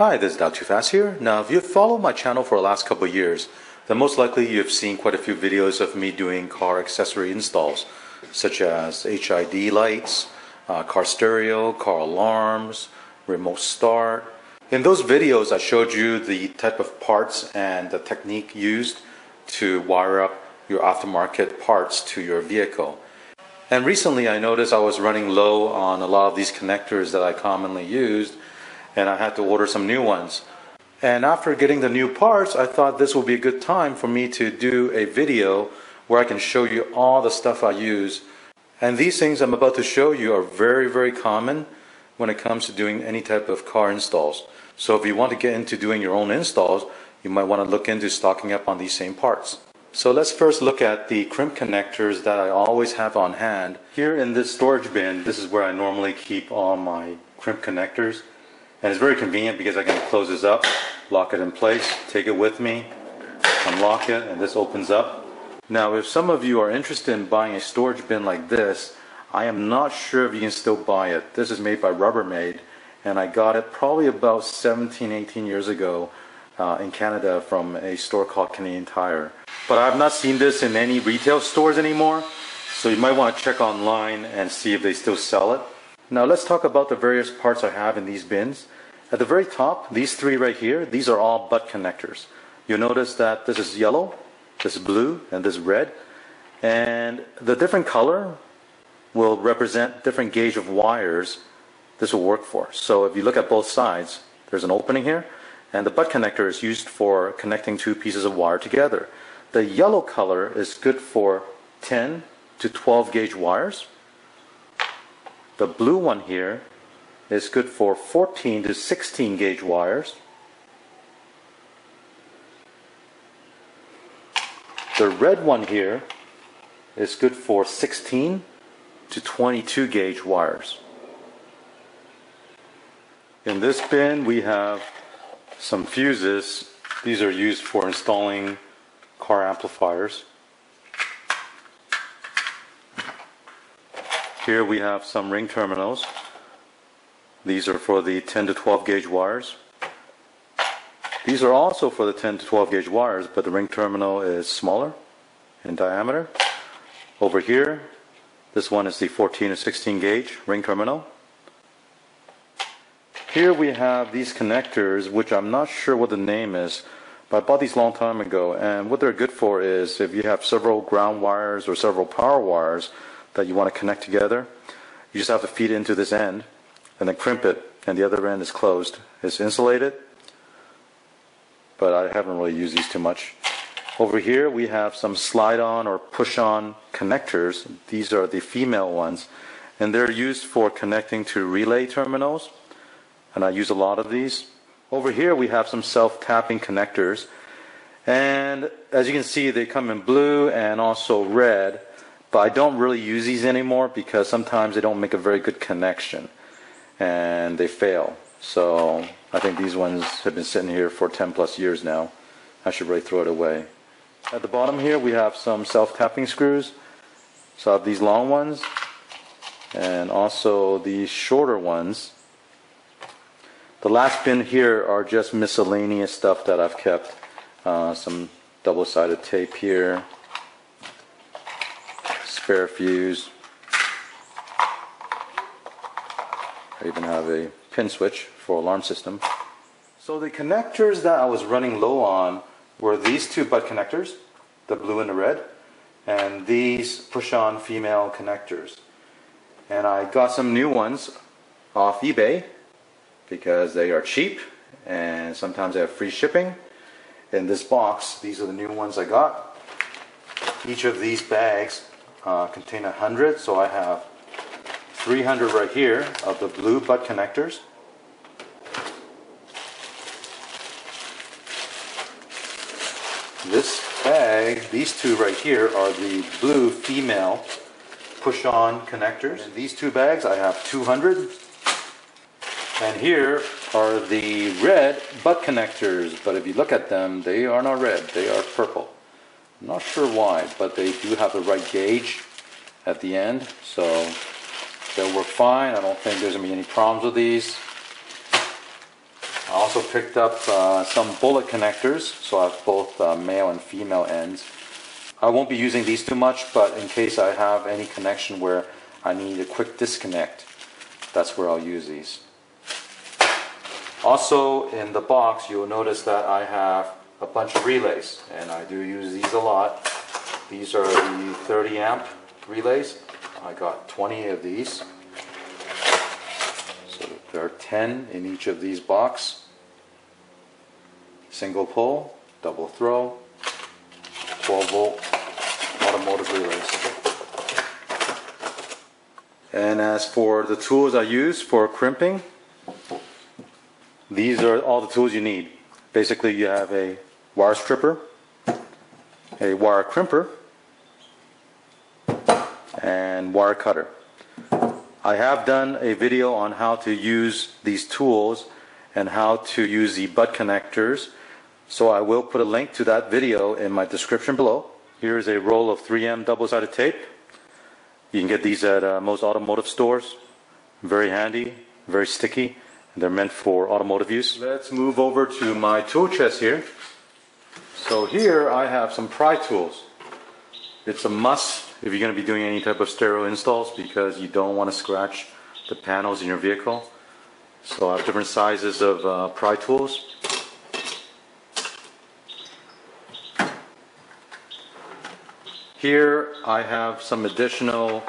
Hi, this is Dr. Fast here. Now, if you've followed my channel for the last couple of years, then most likely you've seen quite a few videos of me doing car accessory installs, such as HID lights, uh, car stereo, car alarms, remote start. In those videos, I showed you the type of parts and the technique used to wire up your aftermarket parts to your vehicle. And recently I noticed I was running low on a lot of these connectors that I commonly used and I had to order some new ones. And after getting the new parts, I thought this would be a good time for me to do a video where I can show you all the stuff I use. And these things I'm about to show you are very, very common when it comes to doing any type of car installs. So if you want to get into doing your own installs, you might want to look into stocking up on these same parts. So let's first look at the crimp connectors that I always have on hand. Here in this storage bin, this is where I normally keep all my crimp connectors. And it's very convenient because I can close this up, lock it in place, take it with me, unlock it, and this opens up. Now, if some of you are interested in buying a storage bin like this, I am not sure if you can still buy it. This is made by Rubbermaid, and I got it probably about 17, 18 years ago uh, in Canada from a store called Canadian Tire. But I've not seen this in any retail stores anymore, so you might want to check online and see if they still sell it. Now let's talk about the various parts I have in these bins. At the very top, these three right here, these are all butt connectors. You'll notice that this is yellow, this is blue, and this is red. And the different color will represent different gauge of wires this will work for. So if you look at both sides, there's an opening here, and the butt connector is used for connecting two pieces of wire together. The yellow color is good for 10 to 12 gauge wires. The blue one here is good for 14 to 16 gauge wires. The red one here is good for 16 to 22 gauge wires. In this bin we have some fuses. These are used for installing car amplifiers. Here we have some ring terminals. These are for the 10 to 12 gauge wires. These are also for the 10 to 12 gauge wires, but the ring terminal is smaller in diameter. Over here, this one is the 14 to 16 gauge ring terminal. Here we have these connectors, which I'm not sure what the name is, but I bought these a long time ago. And what they're good for is if you have several ground wires or several power wires, that you want to connect together. You just have to feed into this end and then crimp it, and the other end is closed. It's insulated, but I haven't really used these too much. Over here we have some slide-on or push-on connectors. These are the female ones, and they're used for connecting to relay terminals, and I use a lot of these. Over here we have some self-tapping connectors, and as you can see they come in blue and also red. But I don't really use these anymore because sometimes they don't make a very good connection and they fail. So I think these ones have been sitting here for 10 plus years now. I should really throw it away. At the bottom here we have some self-tapping screws. So I have these long ones and also these shorter ones. The last bin here are just miscellaneous stuff that I've kept. Uh, some double-sided tape here, fuse. I even have a pin switch for alarm system. So the connectors that I was running low on were these two butt connectors, the blue and the red, and these push-on female connectors. And I got some new ones off eBay because they are cheap and sometimes they have free shipping. In this box, these are the new ones I got. Each of these bags uh, contain 100, so I have 300 right here of the blue butt connectors. This bag, these two right here are the blue female push-on connectors. In these two bags I have 200. And here are the red butt connectors, but if you look at them, they are not red, they are purple. I'm not sure why, but they do have the right gauge at the end, so they'll work fine. I don't think there's going to be any problems with these. I also picked up uh, some bullet connectors, so I have both uh, male and female ends. I won't be using these too much, but in case I have any connection where I need a quick disconnect, that's where I'll use these. Also in the box, you'll notice that I have a bunch of relays, and I do use these a lot. These are the 30 amp relays. I got 20 of these. So there are 10 in each of these box. Single pole, double throw, 12 volt automotive relays. And as for the tools I use for crimping, these are all the tools you need. Basically you have a wire stripper, a wire crimper, and wire cutter. I have done a video on how to use these tools and how to use the butt connectors. So I will put a link to that video in my description below. Here's a roll of 3M double-sided tape. You can get these at uh, most automotive stores. Very handy, very sticky. They're meant for automotive use. Let's move over to my tool chest here. So here I have some pry tools. It's a must if you're going to be doing any type of stereo installs because you don't want to scratch the panels in your vehicle. So I have different sizes of uh, pry tools. Here I have some additional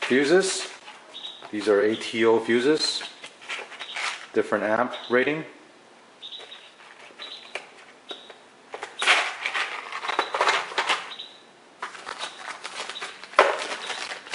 fuses. These are ATO fuses, different amp rating.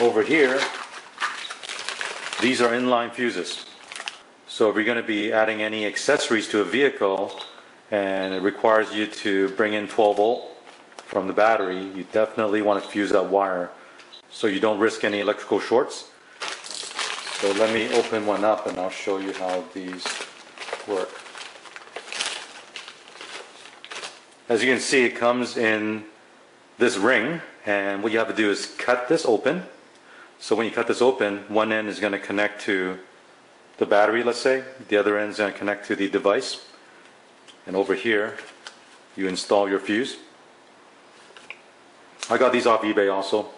Over here, these are inline fuses. So if you're going to be adding any accessories to a vehicle and it requires you to bring in 12 volt from the battery, you definitely want to fuse that wire so you don't risk any electrical shorts. So let me open one up and I'll show you how these work. As you can see, it comes in this ring and what you have to do is cut this open so when you cut this open, one end is going to connect to the battery, let's say. The other end is going to connect to the device. And over here, you install your fuse. I got these off eBay also.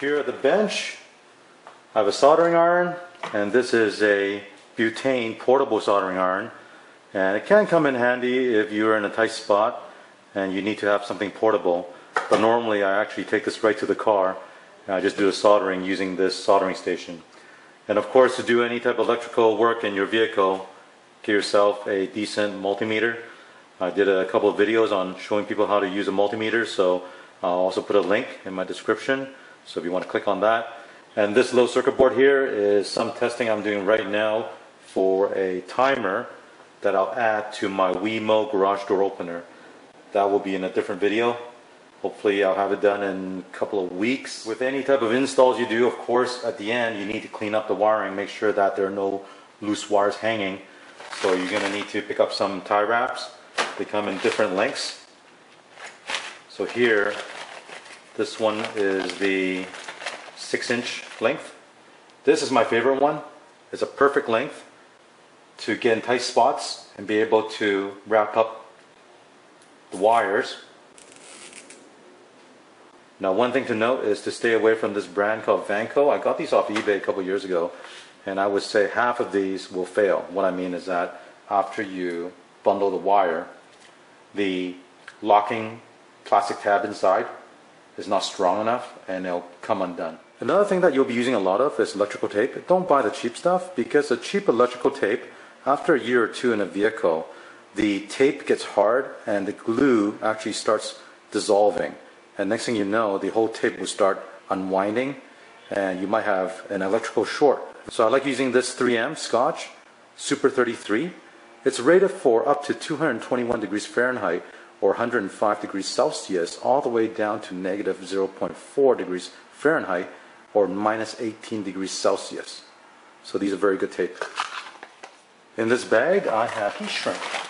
Here at the bench, I have a soldering iron, and this is a butane portable soldering iron. And it can come in handy if you're in a tight spot and you need to have something portable. But normally I actually take this right to the car and I just do the soldering using this soldering station. And of course to do any type of electrical work in your vehicle, get yourself a decent multimeter. I did a couple of videos on showing people how to use a multimeter so I'll also put a link in my description so if you want to click on that. And this little circuit board here is some testing I'm doing right now for a timer that I'll add to my Wemo garage door opener. That will be in a different video. Hopefully I'll have it done in a couple of weeks. With any type of installs you do, of course, at the end you need to clean up the wiring, make sure that there are no loose wires hanging. So you're going to need to pick up some tie wraps. They come in different lengths. So here, this one is the 6 inch length. This is my favorite one. It's a perfect length to get in tight spots and be able to wrap up the wires now one thing to note is to stay away from this brand called Vanco. I got these off eBay a couple years ago and I would say half of these will fail. What I mean is that after you bundle the wire, the locking plastic tab inside is not strong enough and it'll come undone. Another thing that you'll be using a lot of is electrical tape. Don't buy the cheap stuff because the cheap electrical tape, after a year or two in a vehicle, the tape gets hard and the glue actually starts dissolving. And next thing you know, the whole tape will start unwinding and you might have an electrical short. So I like using this 3M Scotch Super 33. It's rated for up to 221 degrees Fahrenheit or 105 degrees Celsius all the way down to negative 0.4 degrees Fahrenheit or minus 18 degrees Celsius. So these are very good tape. In this bag I have heat shrink.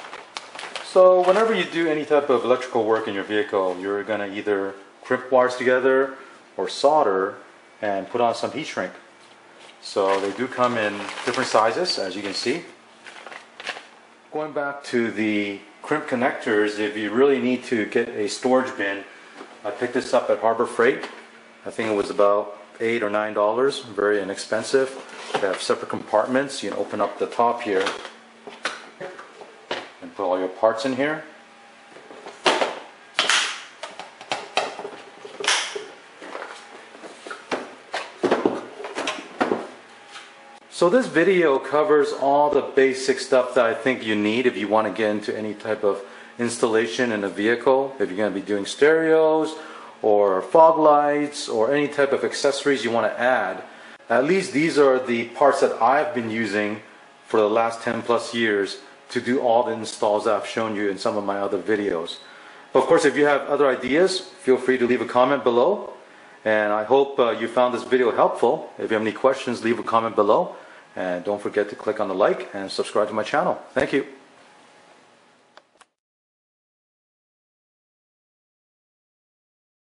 So whenever you do any type of electrical work in your vehicle, you're going to either crimp wires together or solder and put on some heat shrink. So they do come in different sizes, as you can see. Going back to the crimp connectors, if you really need to get a storage bin, I picked this up at Harbor Freight. I think it was about eight or nine dollars, very inexpensive. They have separate compartments. You can open up the top here put all your parts in here. So this video covers all the basic stuff that I think you need if you want to get into any type of installation in a vehicle. If you're going to be doing stereos or fog lights or any type of accessories you want to add, at least these are the parts that I've been using for the last 10 plus years to do all the installs that I've shown you in some of my other videos. Of course, if you have other ideas, feel free to leave a comment below. And I hope uh, you found this video helpful. If you have any questions, leave a comment below. And don't forget to click on the like and subscribe to my channel. Thank you.